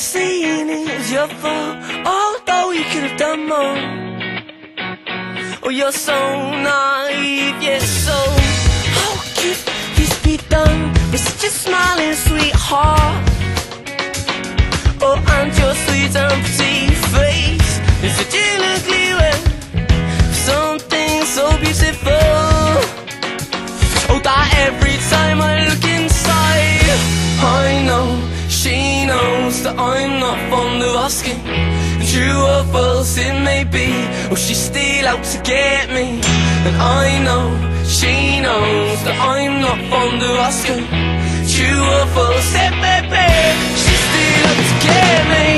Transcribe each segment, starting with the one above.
saying it. Was your fault, although you could have done more. Oh, you're so naive, yes, so. How could this be done. With such a smiling sweetheart? Oh, and your sweet pretty face. Is such not fond of asking. True or false it may be, oh, she's still out to get me. And I know she knows that I'm not fond of asking. True or false it may be, she's still out to get me.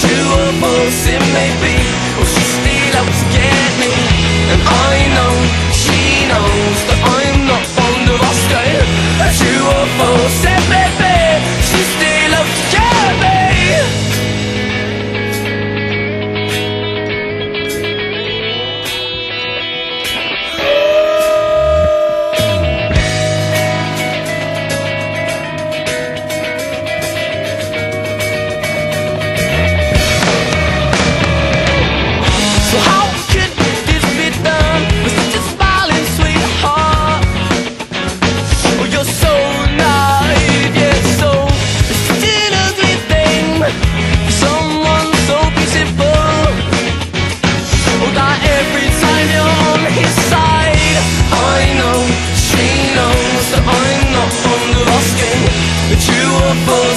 True or false it may be, well she's still out to get me. And I know she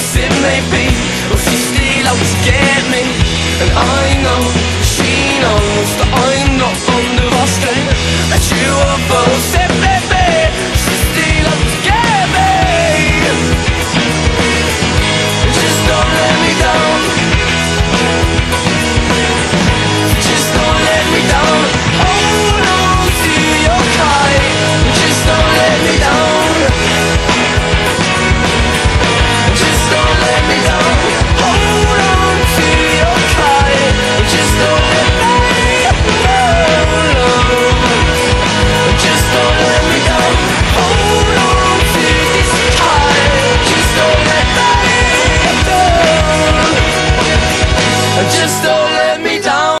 as it may be But she still always get me. And I know